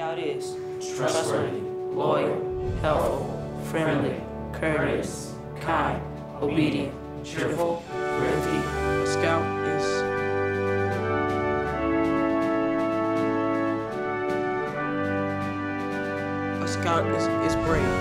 Scout is trustworthy, loyal, helpful, friendly, courteous, kind, obedient, cheerful, thrifty. A scout is scout is, is brave.